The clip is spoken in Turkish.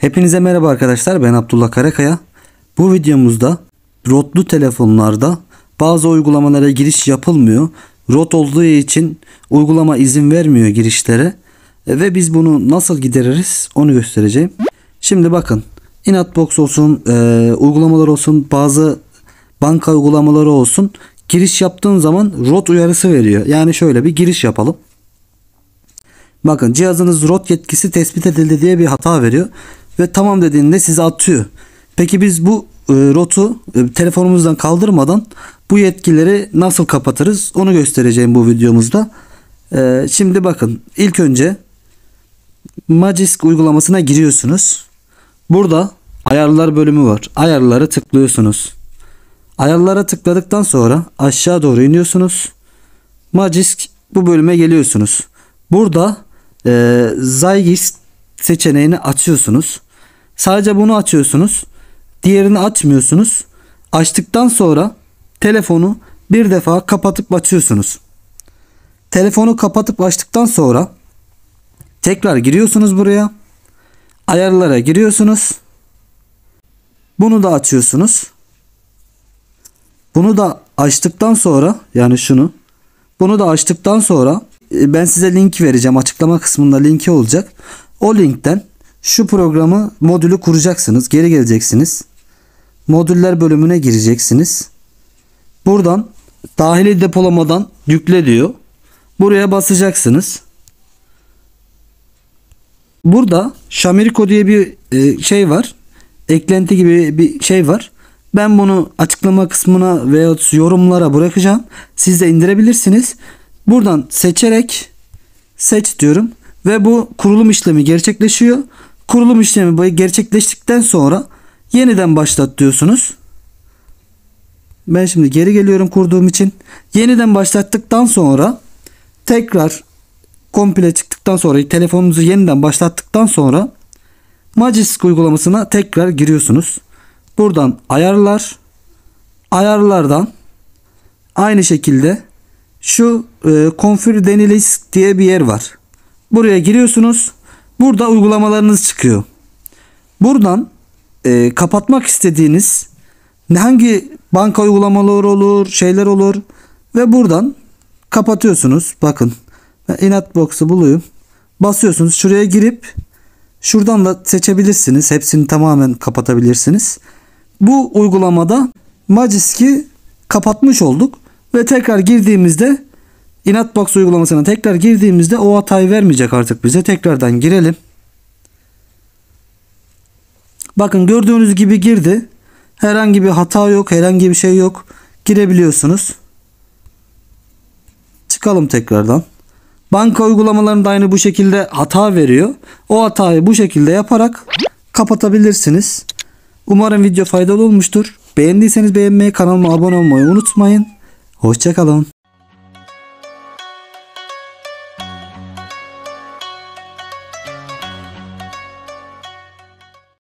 Hepinize merhaba arkadaşlar ben Abdullah Karakaya. Bu videomuzda rotlu telefonlarda bazı uygulamalara giriş yapılmıyor. Rot olduğu için uygulama izin vermiyor girişlere. E, Ve biz bunu nasıl gideririz onu göstereceğim. Şimdi bakın Inatbox olsun, e, uygulamalar olsun, bazı banka uygulamaları olsun. Giriş yaptığın zaman rot uyarısı veriyor. Yani şöyle bir giriş yapalım. Bakın cihazınız rot yetkisi tespit edildi diye bir hata veriyor. Ve tamam dediğinde size atıyor. Peki biz bu e, rotu e, telefonumuzdan kaldırmadan bu yetkileri nasıl kapatırız onu göstereceğim bu videomuzda. E, şimdi bakın ilk önce Magisk uygulamasına giriyorsunuz. Burada ayarlar bölümü var. Ayarları tıklıyorsunuz. Ayarlara tıkladıktan sonra aşağı doğru iniyorsunuz. Magisk bu bölüme geliyorsunuz. Burada e, Zygisk seçeneğini açıyorsunuz. Sadece bunu açıyorsunuz. Diğerini açmıyorsunuz. Açtıktan sonra telefonu bir defa kapatıp açıyorsunuz. Telefonu kapatıp açtıktan sonra tekrar giriyorsunuz buraya. Ayarlara giriyorsunuz. Bunu da açıyorsunuz. Bunu da açtıktan sonra yani şunu bunu da açtıktan sonra e, ben size link vereceğim. Açıklama kısmında linki olacak. O linkten şu programı modülü kuracaksınız. Geri geleceksiniz. Modüller bölümüne gireceksiniz. Buradan dahili depolamadan yükle diyor. Buraya basacaksınız. Burada Shamiriko diye bir e, şey var. Eklenti gibi bir şey var. Ben bunu açıklama kısmına veya yorumlara bırakacağım. Siz de indirebilirsiniz. Buradan seçerek seç diyorum ve bu kurulum işlemi gerçekleşiyor. Kurulum işlemi gerçekleştikten sonra yeniden başlat diyorsunuz. Ben şimdi geri geliyorum kurduğum için. Yeniden başlattıktan sonra tekrar komple çıktıktan sonra telefonunuzu yeniden başlattıktan sonra Magisk uygulamasına tekrar giriyorsunuz. Buradan ayarlar ayarlardan aynı şekilde şu e, configure denilis diye bir yer var. Buraya giriyorsunuz. Burada uygulamalarınız çıkıyor. Buradan e, kapatmak istediğiniz hangi banka uygulamaları olur, şeyler olur ve buradan kapatıyorsunuz. Bakın ben Inatbox'u bulayım. Basıyorsunuz. Şuraya girip şuradan da seçebilirsiniz. Hepsini tamamen kapatabilirsiniz. Bu uygulamada Magisk'i kapatmış olduk ve tekrar girdiğimizde Inatbox uygulamasına tekrar girdiğimizde o hatayı vermeyecek artık bize. Tekrardan girelim. Bakın gördüğünüz gibi girdi. Herhangi bir hata yok. Herhangi bir şey yok. Girebiliyorsunuz. Çıkalım tekrardan. Banka uygulamalarında aynı bu şekilde hata veriyor. O hatayı bu şekilde yaparak kapatabilirsiniz. Umarım video faydalı olmuştur. Beğendiyseniz beğenmeyi, kanalıma abone olmayı unutmayın. Hoşçakalın.